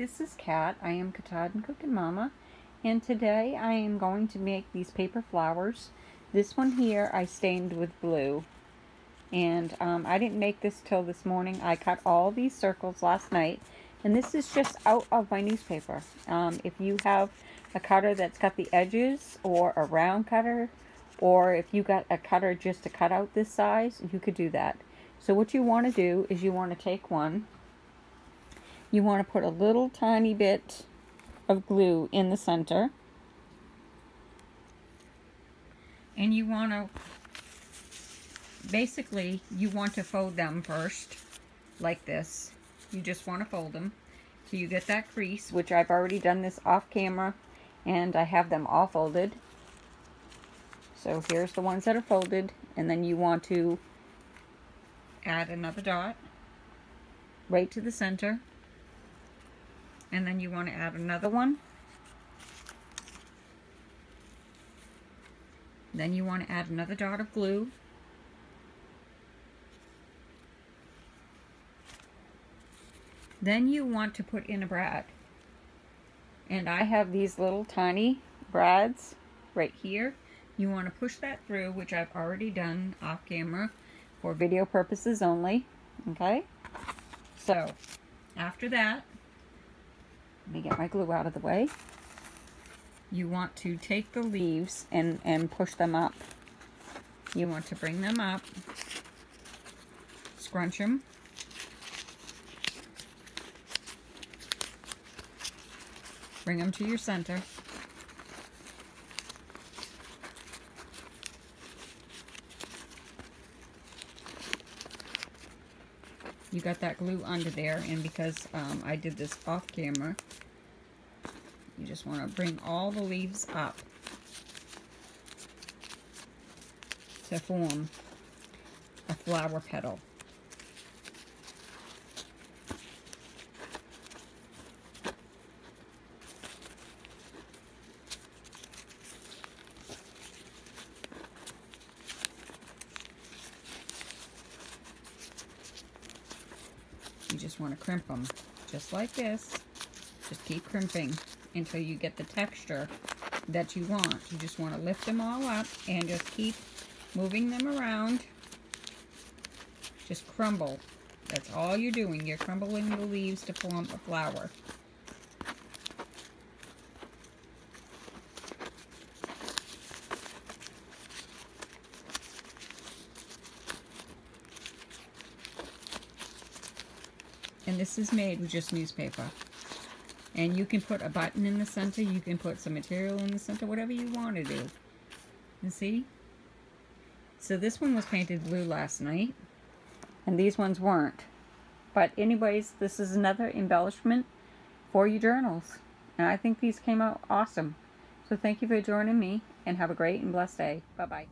this is Kat. I am Katahdin Cooking Mama. And today I am going to make these paper flowers. This one here I stained with blue. And um, I didn't make this till this morning. I cut all these circles last night. And this is just out of my newspaper. Um, if you have a cutter that's got the edges or a round cutter or if you got a cutter just to cut out this size, you could do that. So what you want to do is you want to take one, you want to put a little tiny bit of glue in the center, and you want to, basically, you want to fold them first, like this. You just want to fold them. So you get that crease, which I've already done this off camera, and I have them all folded. So here's the ones that are folded, and then you want to add another dot right to the center. And then you want to add another one. Then you want to add another dot of glue. Then you want to put in a brad. And I have these little tiny brads right here. You want to push that through, which I've already done off camera for video purposes only. Okay? So, after that, let me get my glue out of the way. You want to take the leaves and, and push them up. You want to bring them up, scrunch them, bring them to your center, you got that glue under there and because um, I did this off camera you just want to bring all the leaves up to form a flower petal you just want to crimp them just like this. Just keep crimping until you get the texture that you want. You just want to lift them all up and just keep moving them around. Just crumble. That's all you're doing. You're crumbling the leaves to form a flower. and this is made with just newspaper. And you can put a button in the center, you can put some material in the center, whatever you want to do. You see? So this one was painted blue last night, and these ones weren't. But anyways, this is another embellishment for your journals. And I think these came out awesome. So thank you for joining me, and have a great and blessed day. Bye-bye.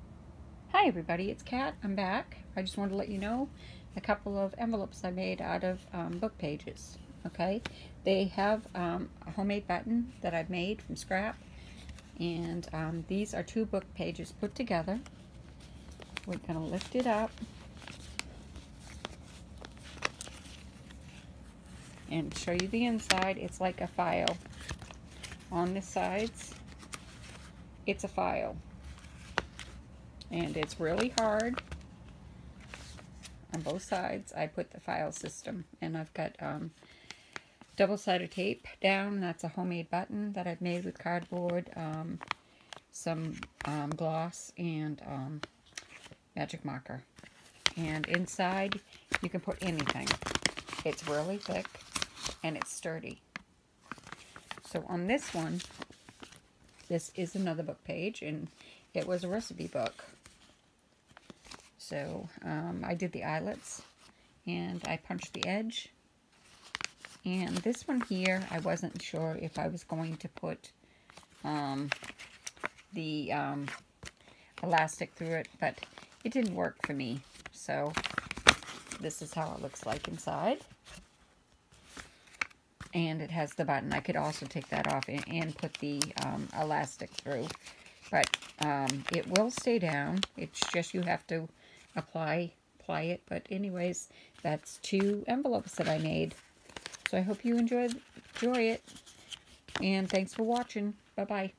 Hi everybody, it's Kat. I'm back. I just wanted to let you know a couple of envelopes I made out of um, book pages. Okay, they have um, a homemade button that I've made from scrap, and um, these are two book pages put together. We're going to lift it up and show you the inside. It's like a file. On the sides, it's a file. And it's really hard on both sides. I put the file system and I've got um, double-sided tape down. That's a homemade button that I've made with cardboard, um, some um, gloss, and um, magic marker. And inside, you can put anything. It's really thick and it's sturdy. So on this one, this is another book page, and it was a recipe book. So um, I did the eyelets and I punched the edge. And this one here, I wasn't sure if I was going to put um, the um, elastic through it, but it didn't work for me. So this is how it looks like inside. And it has the button. I could also take that off and, and put the um, elastic through. But um, it will stay down. It's just you have to apply apply it. But anyways, that's two envelopes that I made. So I hope you enjoyed enjoy it. And thanks for watching. Bye-bye.